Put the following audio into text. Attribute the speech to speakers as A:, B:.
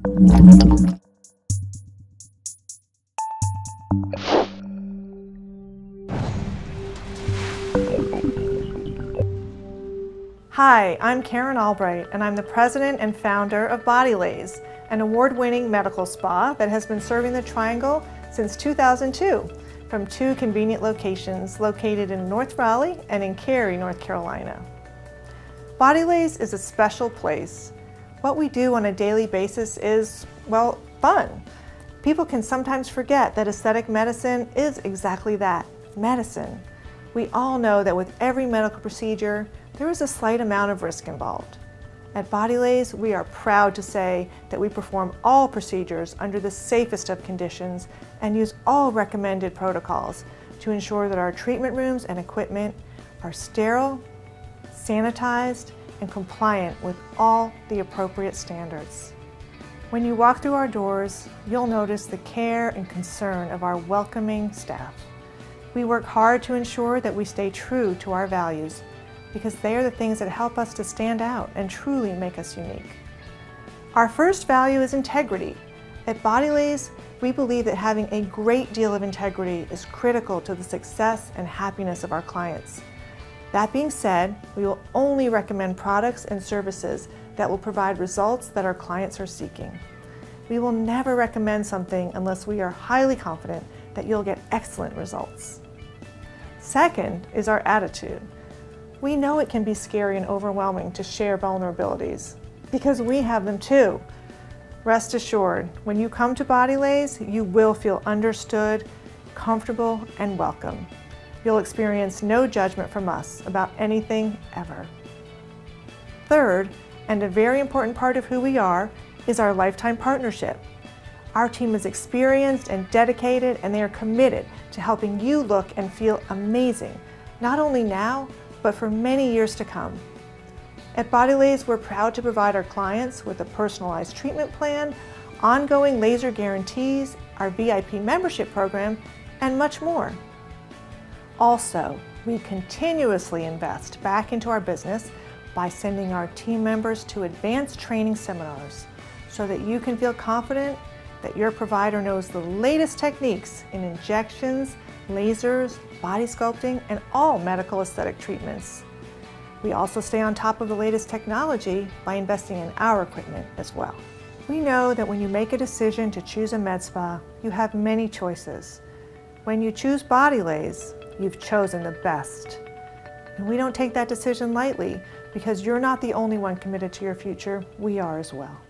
A: Hi, I'm Karen Albright, and I'm the president and founder of BodyLaze, an award-winning medical spa that has been serving the Triangle since 2002 from two convenient locations located in North Raleigh and in Cary, North Carolina. BodyLaze is a special place. What we do on a daily basis is, well, fun. People can sometimes forget that aesthetic medicine is exactly that, medicine. We all know that with every medical procedure, there is a slight amount of risk involved. At BodyLaze, we are proud to say that we perform all procedures under the safest of conditions and use all recommended protocols to ensure that our treatment rooms and equipment are sterile, sanitized, and compliant with all the appropriate standards. When you walk through our doors, you'll notice the care and concern of our welcoming staff. We work hard to ensure that we stay true to our values because they are the things that help us to stand out and truly make us unique. Our first value is integrity. At BodyLaze, we believe that having a great deal of integrity is critical to the success and happiness of our clients. That being said, we will only recommend products and services that will provide results that our clients are seeking. We will never recommend something unless we are highly confident that you'll get excellent results. Second is our attitude. We know it can be scary and overwhelming to share vulnerabilities because we have them too. Rest assured, when you come to BodyLaze, you will feel understood, comfortable, and welcome. You'll experience no judgment from us about anything ever. Third, and a very important part of who we are, is our lifetime partnership. Our team is experienced and dedicated, and they are committed to helping you look and feel amazing, not only now, but for many years to come. At BodyLaze, we're proud to provide our clients with a personalized treatment plan, ongoing laser guarantees, our VIP membership program, and much more. Also, we continuously invest back into our business by sending our team members to advanced training seminars so that you can feel confident that your provider knows the latest techniques in injections, lasers, body sculpting, and all medical aesthetic treatments. We also stay on top of the latest technology by investing in our equipment as well. We know that when you make a decision to choose a med spa, you have many choices. When you choose BodyLaze, you've chosen the best. And we don't take that decision lightly because you're not the only one committed to your future, we are as well.